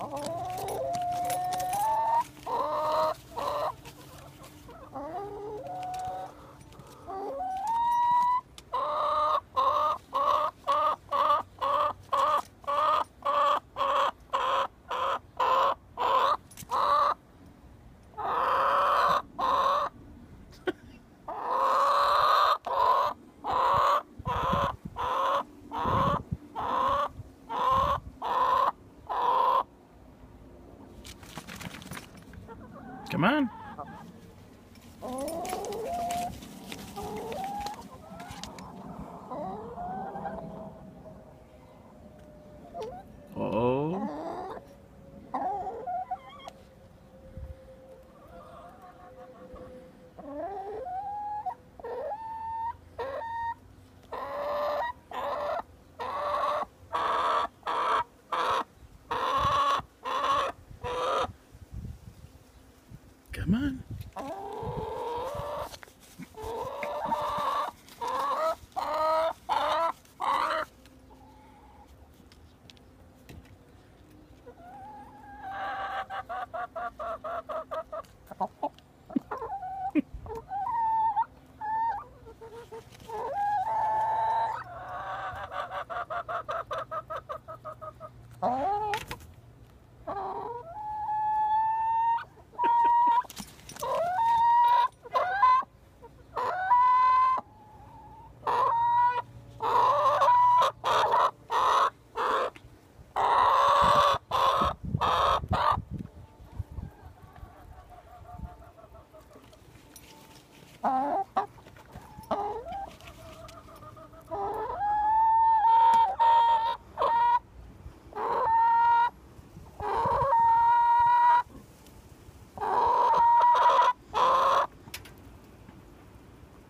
Oh. Come on. Oh. Come on.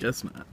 Guess not.